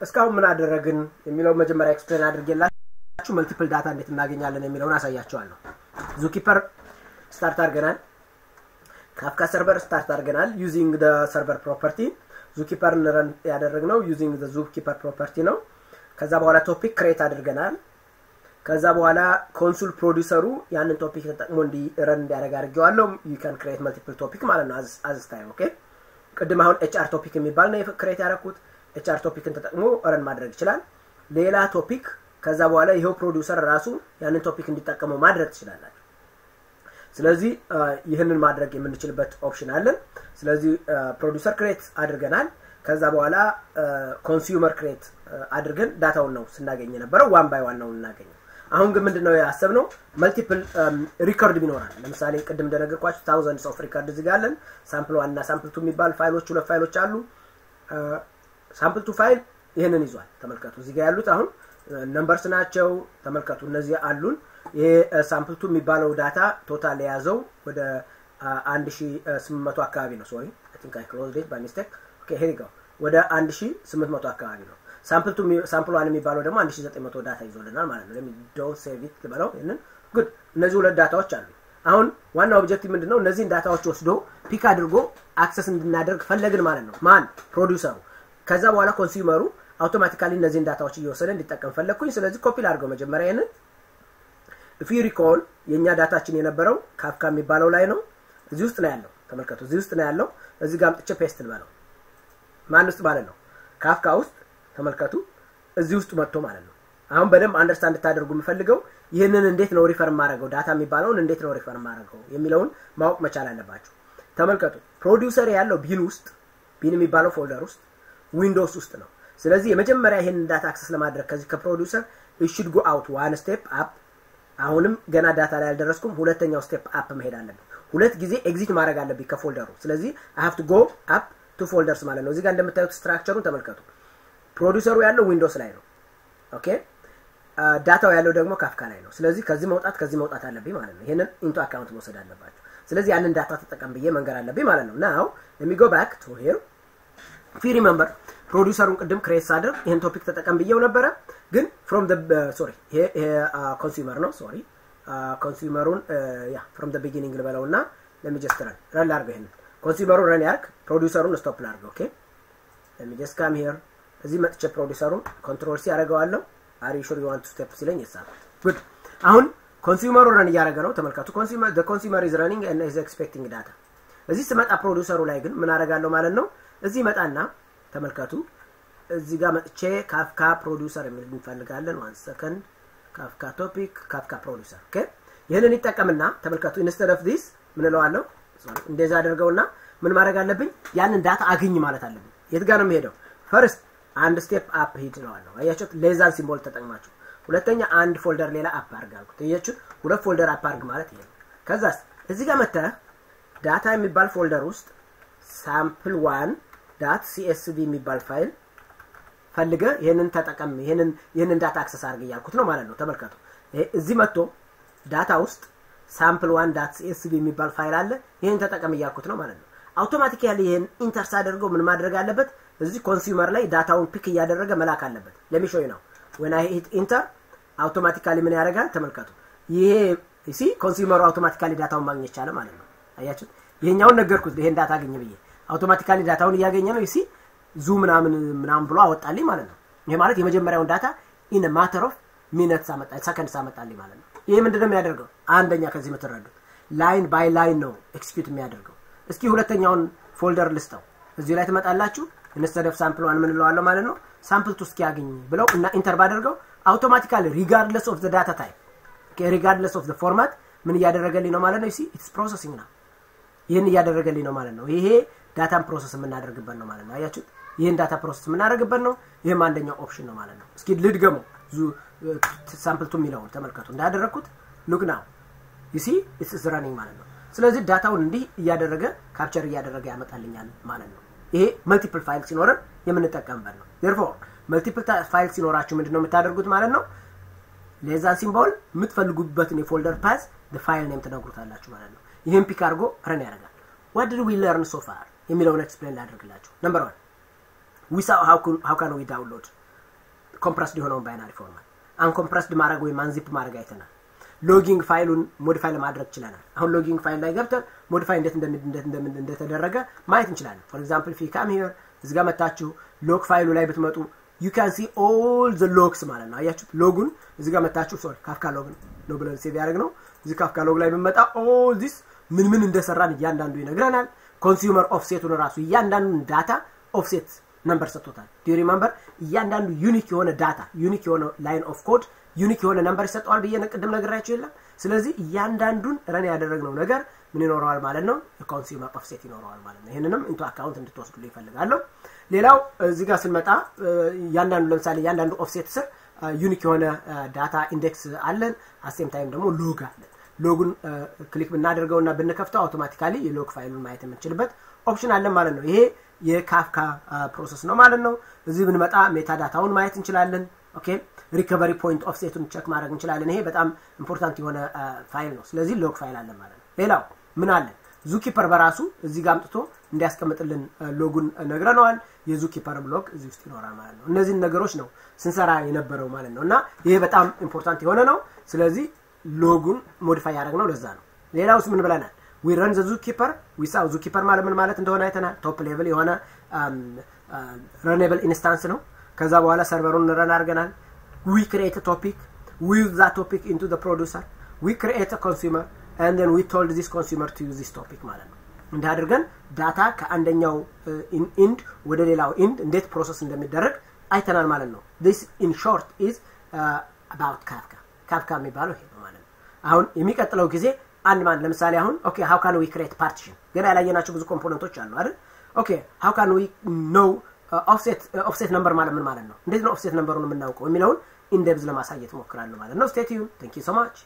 እስካሁን ምን አደረግን የሚለው መጀመሪያ explain አድርጌላችሁ multiple data እንዴት እናገኛለን የሚለውን አሳያቸዋለሁ ዙኪፐር start አድርገናል። ካፍካ server start አድርገናል using the server property ዙኪፐር run ያደረግነው using the ዙኪፐር property ነው። ከዛ በኋላ topic create አድርገናል። ከዛ በኋላ console producer ኡ ያንን topic ተጠቅሞ እንዲ run እንዲያደርግ አድርጌዋለሁ። you create multiple topic ማለት ነው as time okay ቅድም አሁን HR topic የሚባል ነው create ያደረኩት HR topic ን ተጠቅሞ run ማድረግ ይችላል። ሌላ topic ከዛ በኋላ ይኸው ፕሮዲውሰር ራሱ ያንን topic እንዲጠቀመው ማድረግ ትችላላችሁ። ስለዚህ ይህንን ማድረግ የምንችልበት option አለን። ስለዚህ producer create አድርገናል። ከዛ በኋላ consumer create አድርገን data ውን ነው ስናገኝ የነበረው። one by one ነው እናገኘው አሁን ግን ምንድነው ያሰብነው? multiple record ይኖራል ለምሳሌ ቅድም እንደነገርኳችሁ thousands of record እዚህ ጋር አለን። sample one እና sample two የሚባል ፋይሎች ሁለት ፋይሎች አሉ sample two file ይህንን ይዟል። ተመልከቱ እዚህ ጋር ያሉት አሁን numbers ናቸው። ተመልከቱ እነዚህ አሉን። ይሄ sample two የሚባለው data total የያዘው ወደ አንድ ሺ ስምንት መቶ አካባቢ ነው። sorry think I close that by ጋው ወደ አንድ ሺ ስምንት መቶ አካባቢ ነው። sample two sample one የሚባለው ደግሞ አንድ ሺ ዘጠኝ መቶ data ይዞልናል ማለት ነው። let me don't save it ልበለው ይህንን good እነዚህ ሁለት data ዎች አሉ። አሁን ዋና objective ምንድን ነው እነዚህን data ዎች ወስዶ pick አድርጎ access እንድናደርግ ፈለግን ማለት ነው። ማን? ፕሮዲውሰሩ ከዛ በኋላ consumer ኡ automatically እነዚህን data ዎች እየወሰደ እንዲጠቀም ፈለግኩኝ። ስለዚህ ኮፒ ላድርገው መጀመሪያ ይህንን recall የእኛ data ችን የነበረው ካፍካ የሚባለው ላይ ነው። እዚህ ውስጥ ነው ያለው። ተመልከቱ እዚህ ውስጥ ነው ያለው። እዚህ ጋር አምጥቼ paste ልበለው። ማን ውስጥ ማለት ነው? ካፍካ ውስጥ። ተመልከቱ እዚህ ውስጥ መጥቶ ማለት ነው። አሁን በደንብ understand እንድታደርጉ የምፈልገው ይህንን እንዴት ነው refer ማድረገው data የሚባለውን እንዴት ነው refer ማድረገው የሚለውን ማወቅ መቻል አለባቸው ተመልከቱ ፕሮዲውሰር ያለው bin ውስጥ bin የሚባለው folder ውስጥ windows ውስጥ ነው። ስለዚህ የመጀመሪያ ይህንን data access ለማድረግ ከዚህ ከ producer I should go out one step up አሁንም ገና data ላይ አልደረስኩም። ሁለተኛው step up መሄድ አለብኝ። ሁለት ጊዜ exit ማድረግ አለብኝ ከ folder ኡ። ስለዚህ have to go up two folders ማለት ነው። እዚህ ጋር እንደምታዩት structure ኡን ተመልከቱ። ፕሮዲውሰሩ ያለው windows ላይ ነው። Okay? data ው ያለው ደግሞ ካፍካ ላይ ነው። ስለዚህ ከዚህ መውጣት ከዚህ መውጣት አለብኝ ማለት ነው። ይህንን into account መውሰድ አለባቸው ስለዚህ ያንን data ተጠቀም ብዬ መንገር አለብኝ ማለት ነው። ናው ለሚጎ ባክ ቱ ሄር ፊ ሪመምበር ፕሮዲውሰሩን ቅድም ክሬት ሳድርግ ይህን topic ተጠቀም ብዬው ነበረ። ግን from sorry ይሄ ኮንሱመር ነው። ሶሪ ኮንሱመሩን ያ ፍሮም ደ ቢጊኒንግ ልበለው እና ለሚጀስት ረን ረን ላርገው ይህንን ኮንሱመሩን ረን ያርግ ፕሮዲውሰሩን ስቶፕ ላርገው ኦኬ ለሚጀስት ካም ሂር እዚህ መጥቼ ፕሮዲውሰሩን ኮንትሮል ሲ አሪ ሹር ዩ ዋንት ስቴፕ ሲለኝ ይሳል ጉድ አሁን ኮንሱመሩ ረን እያደረገ ነው። ተመልከቱ። ኮንሱመር is running and is expecting data. እዚህ ስመጣ ፕሮዲውሰሩ ላይ ግን ምን አደርጋለሁ ማለት ነው? እዚህ መጣና ተመልከቱ። እዚህ ጋር መጥቼ ካፍካ ፕሮዲውሰር የሚል እንፈልጋለን። one second ካፍካ topic ካፍካ ፕሮዲውሰር። ይህንን ይጠቀምና ተመልከቱ። instead of this ምን እለዋለሁ? አድርገውና ምን ማድረግ አለብኝ? ያንን data አግኝ ማለት አለብኝ። የት ጋር ነው የሚሄደው? first አንድ step up ሂድ ነዋለሁ አያችሁት? less than symbol ተጠቅማችሁ። ሁለተኛ አንድ folder ሌላ up አርግ አልኩት። እያችሁት ሁለት folder up ማለት ይሄ ከዛስ እዚህ ጋር መተህ data የሚባል folder ውስጥ sample one dot CSV የሚባል ፋይል ፈልገ ይህንን ተጠቀም ይህንን data access አድርግ እያልኩት ነው ማለት ነው። ተመልከቱ። እዚህ መጥቶ data ውስጥ sample one dot CSV የሚባል ፋይል አለ። ይህን ተጠቀም እያልኩት ነው ማለት ነው። automatically ይህን enter ሳደርገው ምን ማድረግ አለበት? እዚህ consumer ላይ data ውን pick እያደረገ መላክ አለበት። let me show you now ወና hit enter automatically ምን ያደርጋል? ተመልከቱ። ይሄ see consumer ኡ automatically data ውን ማግኘት ቻለ ማለት ነው። አያችሁት? ይሄኛውን ነገርኩት ይሄን data አገኘ ብዬ automatically data ውን እያገኘ ነው። see ዙ ምናምን ምናምን ብሎ አወጣልኝ ማለት ነው። ይሄ ማለት የመጀመሪያውን data in matter of minutes አመጣ seconds አመጣልኝ ማለት ነው። ይሄ ምንድነው የሚያደርገው? አንደኛ ከዚህ የምትረዱት line by line ነው execute የሚያደርገው። እስኪ ሁለተኛውን folder ልስጠው። እዚህ ላይ ትመጣላችሁ። instead of sample one ምን እለዋለሁ ማለት ነው? sample two እስኪ ያገኝ ብለው እና enter ባደርገው automatically regardless of data type regardless of format ምን እያደረገልኝ ነው ማለት ነው? see it's processing ነው ይህን እያደረገልኝ ነው ማለት ነው። ይሄ data ን process የምናደርግበት ነው ማለት ነው። አያችሁት? ይህን data process የምናደርግበት ነው። ይህም አንደኛው option ነው ማለት ነው። እስኪ ልድገመው። sample two የሚለውን ተመልከቱ። እንዳደረግኩት look now። you see it's running ማለት ነው። ስለዚህ data ውን እንዲህ እያደረገ capture እያደረገ ያመጣልኛል ማለት ነው። ይሄ multiple file ሲኖረን የምንጠቀምበት ነው። therefore multiple file ሲኖራችሁ ምንድነው የምታደርጉት ማለት ነው? less than symbol የምትፈልጉበትን የ folder path file name ትነግሩታላችሁ ማለት ነው። ይህን pick አድርጎ run ያደርጋል። what did we learn so far የሚለውን explain ላደርግላችሁ። number one we saw how can we download compressed የሆነውን binary format uncompressed ማድረግ ወይም unzip ማድረግ አይተናል። logging ፋይሉን modify ለማድረግ ችለናል። አሁን logging file ላይ ገብተን modify እንዴት እንደተደረገ ማየት እንችላለን። for example if you come here እዚ ጋር መታችሁ log file ኡ ላይ ብትመጡ you can see all the logs ማለት ነው። አያችሁት? log ኡን እዚ ጋር መታችሁ sorry ካፍካ log ነው። ብለን save ያደረግነው እዚ ካፍካ log ላይ ብንመጣ all this ምን ምን እንደሰራን እያንዳንዱ ይነግረናል። consumer offset ኡን ራሱ እያንዳንዱን data offset number ሰጥቶታል። do you remember እያንዳንዱ unique የሆነ data unique የሆነ line of code unique የሆነ number ይሰጠዋል ብዬ ቅድም ነግሬያችሁ የለም? ስለዚህ እያንዳንዱን run ያደረግነው ነገር ምን ይኖረዋል ማለት ነው? የ consumer offset ይኖረዋል ማለት ነው። ይህንንም into account እንድትወስዱ እፈልጋለሁ ሌላው እዚህ ጋር ስንመጣ እያንዳንዱ ለምሳሌ እያንዳንዱ offset ስር unique የሆነ data index አለን። at the same time ደግሞ log አለን። log ኡን click ብናደርገውና ብንከፍተው automatically የ log file ኡን ማየት የምንችልበት option አለን ማለት ነው። ይሄ የካፍካ process ነው ማለት ነው። እዚህ ብንመጣ meta data ውን ማየት እንችላለን። okay? recovery point offset ኡን check ማድረግ እንችላለን። ይሄ በጣም important የሆነ ፋይል ነው። ስለዚህ log file አለን ማለት ነው። ሌላው ምን አለን ዙኪፐር በራሱ እዚህ ጋር አምጥቶ እንዲያስቀምጥልን log ኡን ነግረነዋል። የዙኪፐር log እዚህ ውስጥ ይኖራል ማለት ነው። እነዚህን ነገሮች ነው ስንሰራ የነበረው ማለት ነው። እና ይሄ በጣም important የሆነ ነው። ስለዚህ log ኡን modify ያደረግነው ለዛ ነው። ሌላውስ ምን ብለናል? we run the ዙኪፐር we saw ዙኪፐር ማለት ምን ማለት እንደሆነ አይተናል። top level የሆነ runnable instance ነው። ከዛ በኋላ server ኡን run አድርገናል። we create topic we use the topic into the we create consumer then we told this consumer to use this topic ማለት ነው. እንዲህ አድርገን data ከአንደኛው end ወደ ሌላው end እንዴት process እንደሚደረግ አይተናል ማለት ነው። In short is uh, about ካፍካ ካፍካ የሚባለው ይሄ ነው ማለት ነው። አሁን የሚቀጥለው ጊዜ አንድ ማን? ለምሳሌ አሁን okay how can we create partition? ገና ያላየናቸው ብዙ component ኦች አሉ አይደል? okay how can we know offset number ማለት ምን ማለት ነው? እንዴት ነው offset number ኡን የምናውቀው? የሚለውን in depth ለማሳየት እሞክራለሁ ማለት ነው። stay tuned thank so much